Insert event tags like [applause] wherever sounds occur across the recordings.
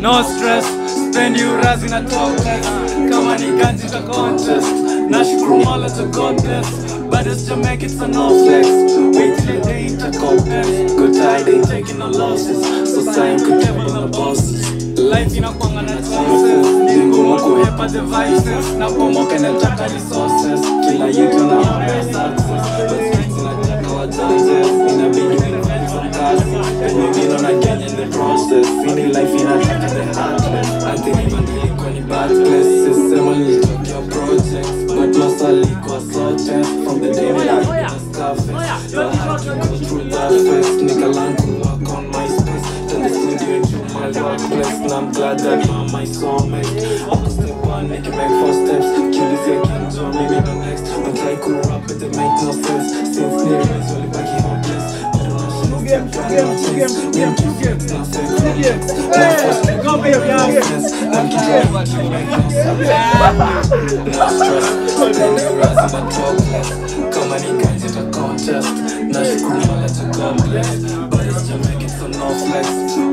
no stress then you razi na topless kama ni ganji ta contest. Nashukuru mola to contest but it's to make it so no flex wait till the day to contest. Good tide ain't taking no losses so sign could devil no bosses. Life inakwanga na chances ni ngumu kuhepa devices. Na pomoka inataka resources. Kila yetu na success. But streets na in the process make no sense since near is only back here hopeless I don't know shit is kept trying to change Them two games not fake projects Now first make you make no sense I'm keep trying to make no sense No stress Spend your rise in a talk less Kama ni guys in a contest Nashukuru mola to God bless But it's to make it so no flex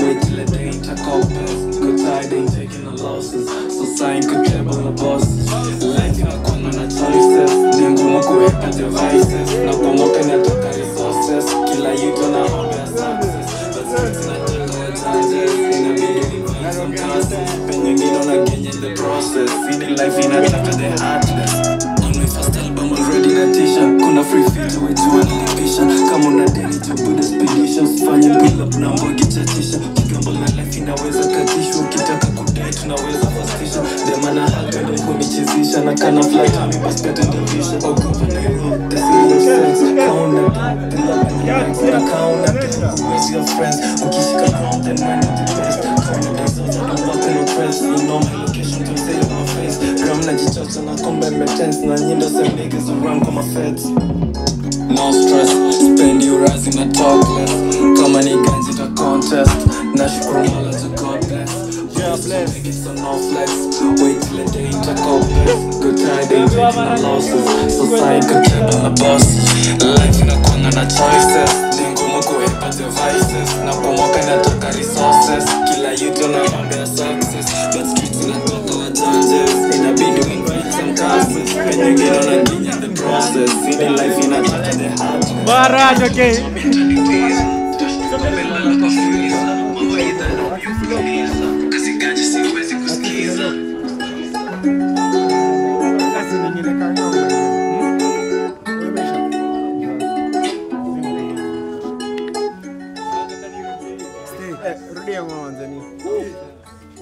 Wait till the day ain't a compass Good tide ain't taking no losses. So sign could table the bosses. Life inakwanga na choices Ni ngumu kuweka devices. Na pomoka inatoka resources Kila yuto na ombea success But streets inataka wajanjes Inabidi invite some classes Penye ngine na Kenya the process. Feeding life inataka the heartless On my first album already natisha Kuna free feature wejua nilipisha Kama una deni to good expeditions. Fanye build up na mbogi chatisha Kigambo na life inaweza katishwa Ukitaka tunaweza fastisha demana hapende kunichizisha na kana flatami baspetendefisha oh, ukishika najichocha na kombe metense na nyindo kwa mafeds no stress. Spend you rising na Come kama ni ganji ta contest. Nashukuru mola to god. Wait till ain't a complex Good tide ain't taking no losses So sign the boss Life inakwanga na choices Ni ngumu kuhepa devices Na pomoka inataka resources Kila yuto na mambo ya success But streets inataka wajanjes Inabidi invite some classes Penye ngine na Kenya the process Ini life inataka the heart Barajo ke.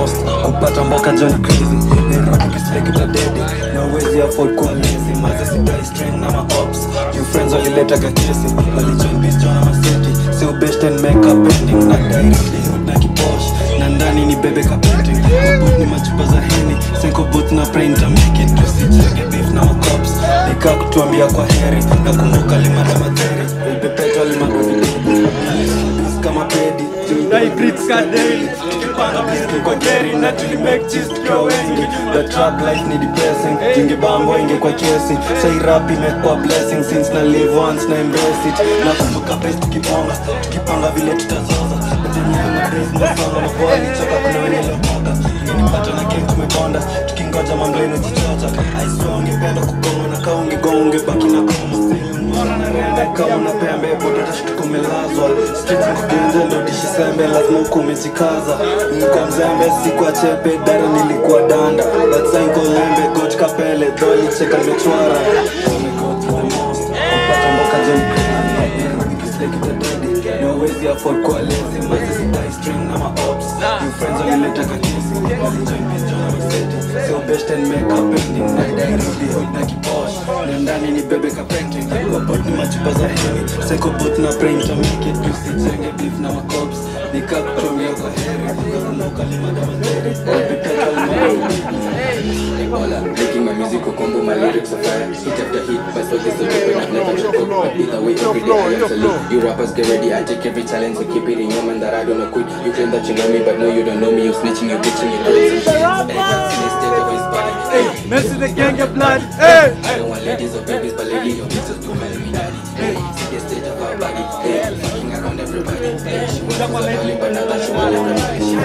Most. Kupata mboka John crazy kislekita dedi na uwezi afford kwa lazy maze sidai strain na ma ops you friends walileta kakesi walijoin biz na maseti. Si ubest and make up ending na kiposh. Na ndani ni bebe kapeti heni senko na brain to make it tusicheke beef na cops. Nika kutuambia kwa heri nakumbuka limada materi. Ulipepetwa limada videdi kama pedi Na bricks ka daily. Tukipanga business kwa geri na tulimake cheese tukiwa wengi The trap life ni depressing. Jingi bambo inge kwa kiesi Say rap imekuwa blessing Since na live once na embrace it. Na kumbuka best tukipanga Tukipanga vile tutazoza yeah my days mnasonga Maboa lichoka kuna wenye lomoga Nipata na kitu tumekonda Tukingoja mambo ino jichocha I swear ungependa kugonga na kaa ungegonga ungebaki na koma kama una pembe Bodo tashtuka umelazwa Streets mkugenze ndo dishi sembe Lazima ukumezikaza mzembe sikwa chepe Dara nilikuwa danda. That sign ko lembe Coach kapele Doli cheka mechwara ndani ni bebe ka painting kwa bot ni machupa za heni psycho bot na brain to make it you see zenge beef na makops nikakuchomia kwa heri kukarumoka limada materi Hola, making my music or combo, my lyrics are fire. Hit after hit, but so this is open, never check out. But either way, every day I am salute. You rappers get ready, I take every challenge and keep it in your mind that I don't quit. You claim that you know me, but no, you don't know me. You're snitching, you're bitching, you doing some shit. Hey, that's in the state of his body. Hey, Messi the gang of blood. Hey. I don't want ladies or babies, but lady, your bitches do my Illuminati. Hey, see the state of our body. Hey, fucking around everybody. Hey, she wants to but now that she want everybody.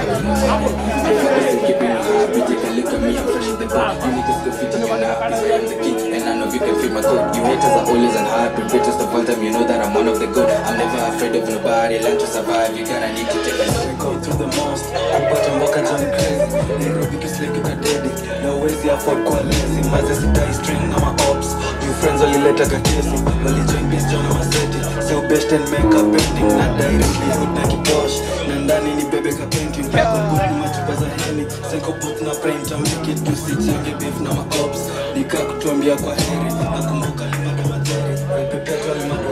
You feel. You haters are always on high Prepare to the time, you know that I'm one of the good. I'm never afraid of nobody, learn to survive, you gotta need to take a look. go through the most kupata mboka John crazy. Nairobi kisleki kadedi na uwezi afford kwa lazy. Maze is string na ops. New friends walileta kakesi walijoin biz John na maseti so best and make a painting. Na directly hood na kiposh na ndani ni bebe ka painting. Kwa good za heni na prime to make it juicy chenge beef na makops lika kutuambia kwa heri nakumbuka limada materi perpetual limada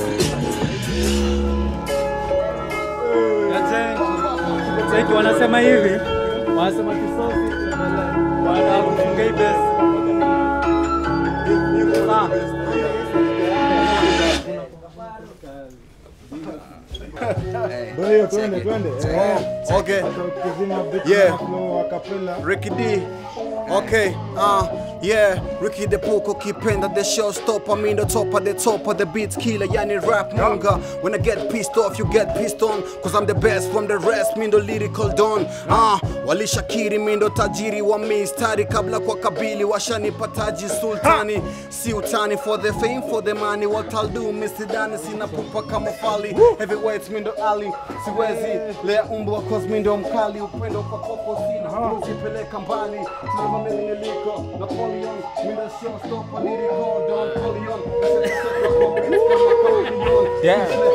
Cheki wanasema hivi. Wanasema kisosi. Baada ya hiyo, twende twende. Eh, Okay. Yeah. Ricky D. Okay, uh, yeah, Ricky the Poco kipenda the show stop. I mean the top of the top of the beats killer yani rap monga When I get pissed off you get pissed on. Cause I'm the best from the rest mindo lyrical don uh, Walishakiri mindo tajiri wa mistari kabla kwa kabili washanipa taji sultani Si utani for the fame for the money. What I'll do misidani sina pupa kama fali Heavyweights mindo ali siwezi lea umbwa cause mindo mkali upendo kwa koko sina. Usipeleka mbali Simama mimi niliko Napoleon Mira Yeah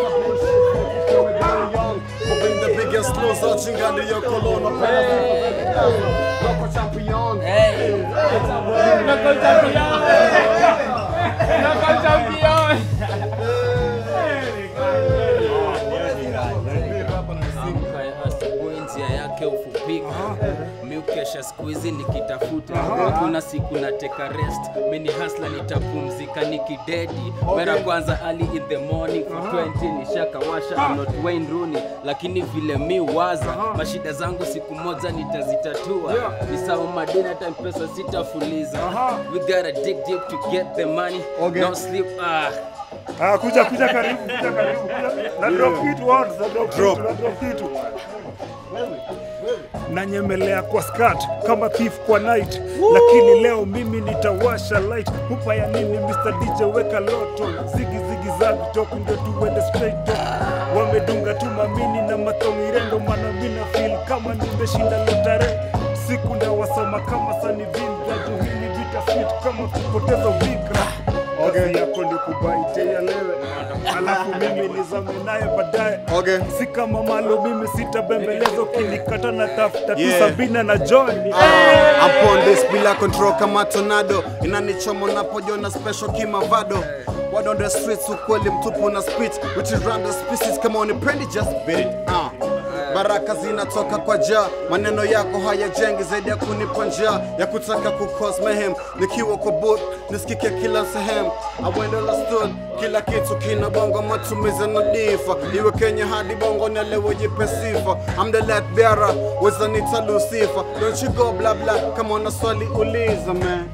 miukesha siku hizi nikitafuta. Hakuna siku nateka rest. Mini hasla nitapumzika nikidedi. Mara kwanza ali in the morning for 20 nishakawasha. I'm not Wayne Rooney lakini vile mi waza mashida zangu siku moja nitazitatua. Nisau madini hata pesa sitafuliza. We gotta dig deep to get the money. Okay. no sleep. Ah Ah, kuja kuja karibu, kuja karibu. Na drop kitu on, na drop kitu, na drop kitu. nanyemelea kwa skirt kama thief kwa night Woo! lakini leo mimi nitawasha light hupa ya nini Mr. DJ weka loto zigi zigi za talk ndio tuende straight top wamedunga tu mamini na matongirendo, mana mina feel kama nimeshinda lotare siku ndawasoma kama sanivin jaju hili vita sweet kama kupoteza vikra okay. yako ni kubaite ya lewe alafu mimi nizame naye baadaye. Okay. si kama malo mimi sitabembeleza ukinikata na tafuta tu Sabina na John. On bila control kama tornado. Inanichoma napojona special kimavado. Word on the streets ukweli mtupu na spit. Which is random species kama unipendi just beat. It ah. Baraka zinatoka kwa ja, maneno yako hayajengi zaidi ya kunipa njaa ya kutaka kukos mehem. Nikiwa kwa boot nisikike kila sehemu, I went all kila kitu kina bongo, matumizi na difa, iwe Kenya hadi bongo, nielewe jipe sifa. I'm the light bearer, weza nita Lucifer, don't you go blah blah, kama una swali uliza man.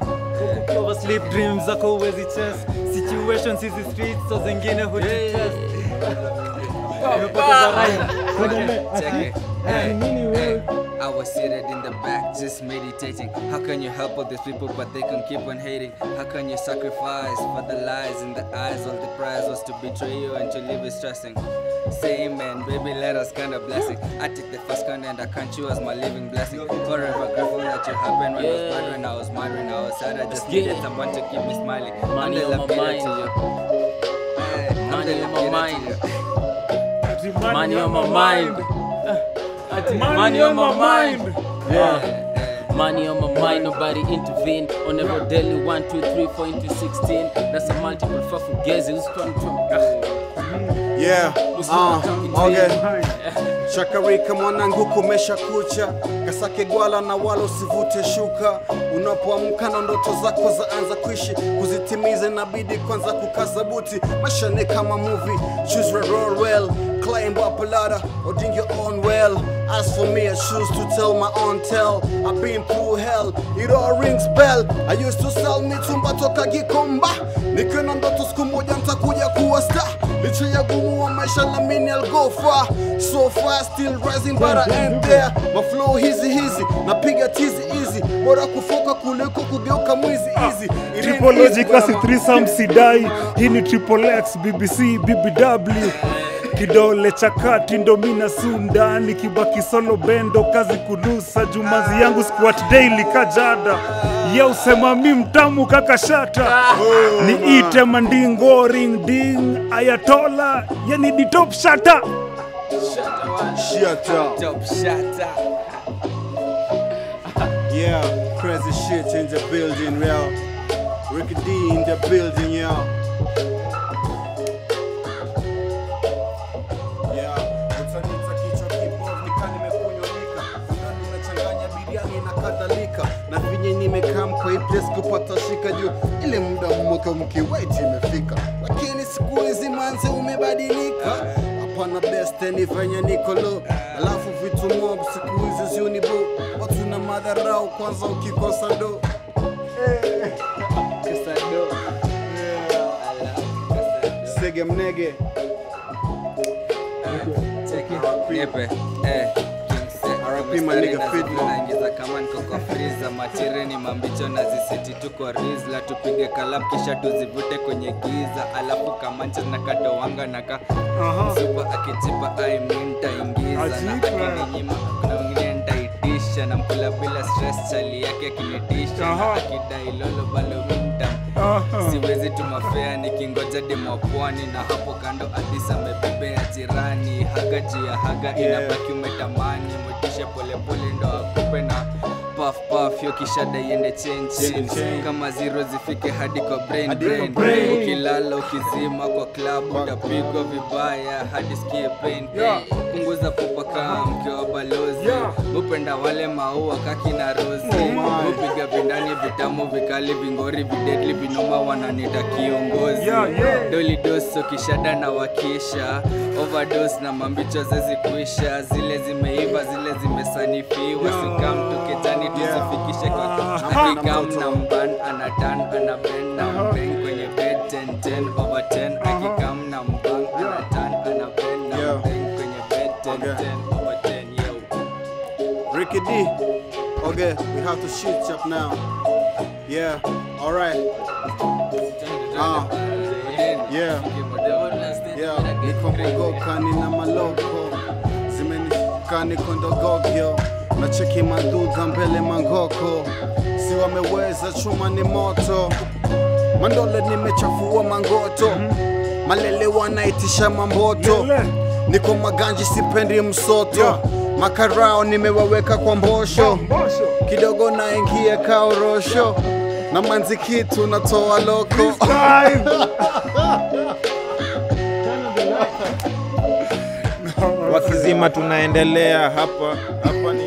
Oversleep dreams zako huwezi chase situations hizi streets so zingine hujitest [laughs] I was seated in the back just meditating. How can you help all these people but they can keep on hating? How can you sacrifice for the lies in the eyes? All the prize was to betray you and to live is stressing. Say amen, baby, let us kind of blessing. I take the first kind and I count you as my living blessing. Forever grateful that you happened when I was bad, when I was mad, when I was sad. I just needed someone to keep me smiling. Money on my mind. to you. Hey, I'm Money on my mind. Money on my mind. Money on my mind. Yeah. Money on my mind, nobody intervene. On every daily, 1, 2, 3, 4 into 16. That's a multiple fafugezi. Yeah, uh, okay. Chakarika mwanangu kumesha kucha, kasake gwala na wala usivute shuka. Unapoamka na ndoto zako zaanza kuishi, kuzitimiza inabidi kwanza kukaza buti. Maisha ni kama movie, choose your role well, climb up a ladder or dig your own well. As for me, I choose to tell my own tale. I've been through hell, it all rings bell. I used to sell mitumba toka Gikomba, nikiwa ndoto siku moja nitakuja kuwa star. Licha ya gumu wa maisha na mini I'll go far So far still rising but I ain't there. My flow hizi hizi napiga tizi hizi. Bora kufoka kuliko kugeuka mwizi hizi. It ain't Triple Logic sidai. Hii ni Triple X, BBC, BBW. Kidole cha kati ndo mina sunda, nikibaki solo bendo kazi kunusa. Jumazi yangu squat daily kajada. Ye usema mi mtamu kakashata niite mandingo ring ding ayatola. Yani di top shata. Yeah, crazy shit in the building, yeah. Ricky D in the building, Yeah, muda mwaka mkiwaiti imefika. Lakini siku hizi manze umebadilika. Hapana best ni venye niko Alafu vitu mob siku hizi ziuni bo. Watu na madharau kwanza ukikosa do. [laughs] Sege mnege. Nipe, eh, RP my nigga Fidmo. Kama niko kwa friza matireni mambicho na ziseti tuko rizla tupige kalam kisha tuzivute kwenye giza. Alafu kamancha na katowanga na ka msupa akichipa ai mi ntaingiza na akininyima ntaitisha na mkula bila stress chali yake kinitisha akidai lolo balo mintam siwezi tumafea nikingoja demo pwani. Na hapo kando adisa amebebea jirani. Haga jia haga Yeah. inabaki umetamani. Mwitishe polepole ndo akupe na puff puff. Yo kishada iende chen chen Chen. kama zero zifike hadi kwa brain brain. Ukilala ukizima kwa klabu utapigwa vibaya. Hadi skie pain Yeah. punguza pupa kaa wa balozi Yeah. upenda wale maua kaki na rosi Oh my. upiga vindani vitamu vikali vingori videdli vinoma wananita kiongozi. Dolidoso kishada na wakisha. Overdose na mambicho zezi kuisha. Zile zimeiva zile zimesanifiwa. Sikamtu kijani tuzifikishe kwa Ah. akikam [laughs] na mban anatan anaben na mbeng kwenye bed 10 10 over 10 akikam na mbang anatan anaben na mbeng kwenye bed 10 Okay. 10 over 10 yo Ricky D. Okay, we have to shoot up now. Yeah, alright. Ah, yeah. Yeah, niko nina maloko zimenika niko ndogogyo na cheki madudha mbele mangoko si wameweza chuma ni moto mandole nimechafua mangoto malele wanaitisha mamboto niko maganji sipendi msoto Yeah. Makarao nimewaweka kwa mbosho. Kidogo naingia kaorosho na manzi manzikitu natoa loko. Wakizima tunaendelea hapa hapa ni